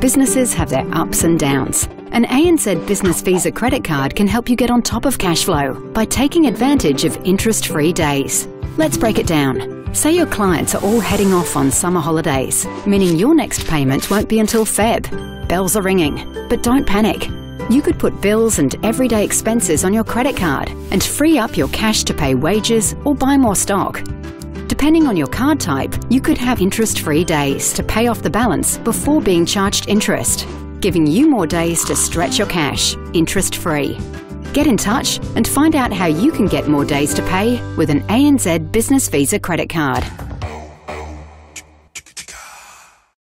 Businesses have their ups and downs. An ANZ Business Visa credit card can help you get on top of cash flow by taking advantage of interest free days. Let's break it down. Say your clients are all heading off on summer holidays, meaning your next payment won't be until Feb. Bells are ringing, but don't panic. You could put bills and everyday expenses on your credit card and free up your cash to pay wages or buy more stock. Depending on your card type, you could have interest free days to pay off the balance before being charged interest, giving you more days to stretch your cash interest free. Get in touch and find out how you can get more days to pay with an ANZ Business Visa credit card.